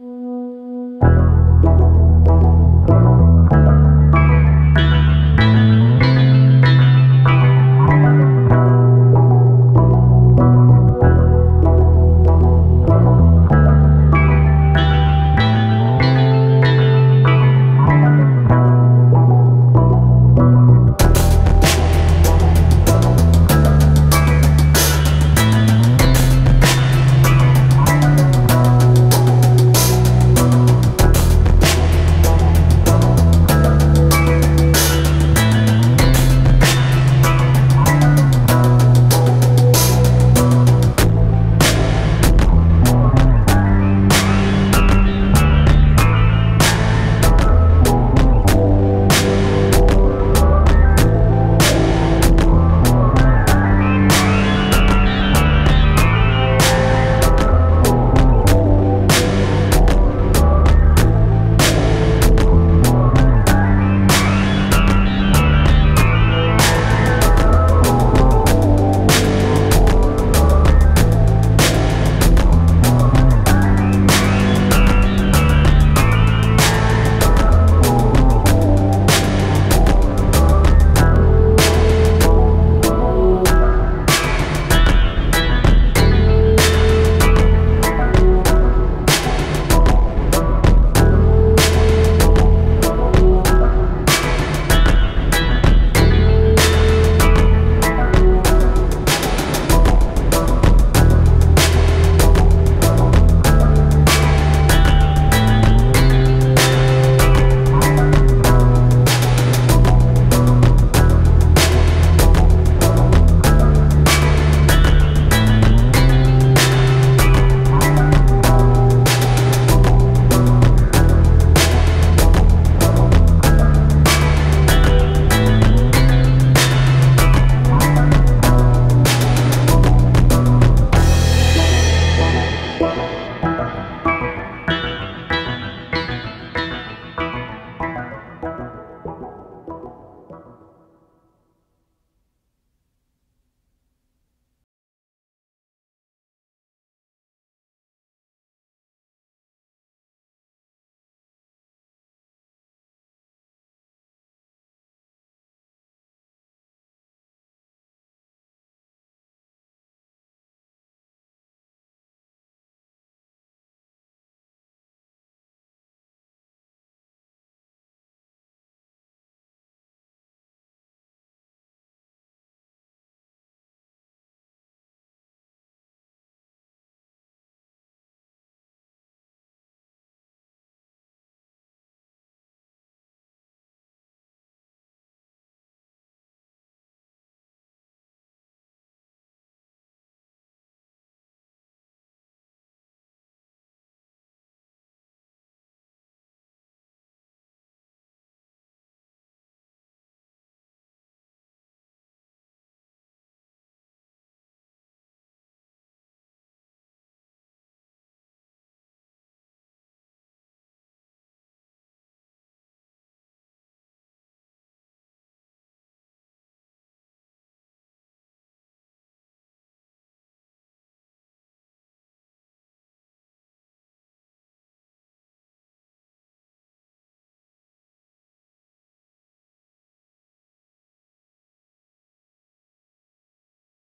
Mm.